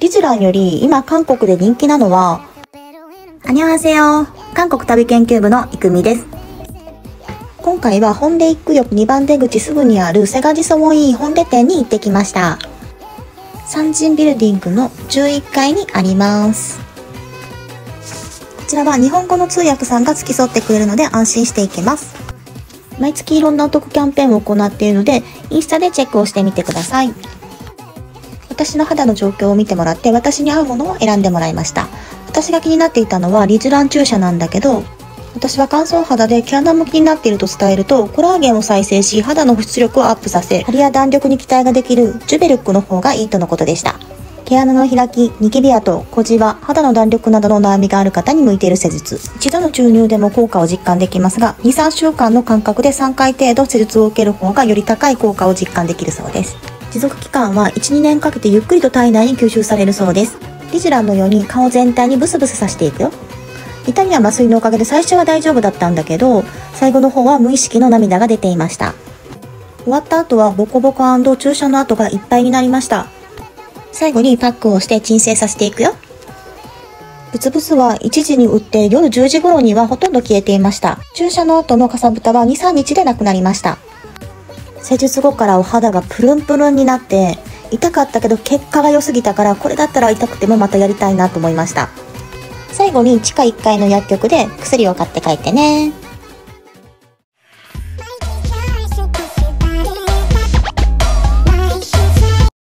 リジュランより今韓国で人気なのは、アニョハセヨ韓国旅研究部のイクミです。今回は本出一区翼2番出口すぐにあるセガジソモイ本出店に行ってきました。三人ビルディングの11階にあります。こちらは日本語の通訳さんが付き添ってくれるので安心していけます。毎月いろんなお得キャンペーンを行っているので、インスタでチェックをしてみてください。私の肌の状況を見てもらって私に合うものを選んでもらいました。私が気になっていたのはリジュラン注射なんだけど、私は乾燥肌で毛穴も気になっていると伝えると、コラーゲンを再生し、肌の保湿力をアップさせ、張りや弾力に期待ができるジュベルックの方がいいとのことでした。毛穴の開き、ニキビ跡、小じわ、肌の弾力などの悩みがある方に向いている施術。一度の注入でも効果を実感できますが、2、3週間の間隔で3回程度施術を受ける方がより高い効果を実感できるそうです。持続期間は1、2年かけてゆっくりと体内に吸収されるそうです。リジュランのように顔全体にブスブスさしていくよ。痛みは麻酔のおかげで最初は大丈夫だったんだけど、最後の方は無意識の涙が出ていました。終わった後はボコボコ注射の跡がいっぱいになりました。最後にパックをして鎮静させていくよ。ブツブツは1時に打って夜10時頃にはほとんど消えていました。注射の後のかさぶたは2、3日でなくなりました。施術後からお肌がプルンプルンになって、痛かったけど結果が良すぎたからこれだったら痛くてもまたやりたいなと思いました。最後に地下1階の薬局で薬を買って帰ってね。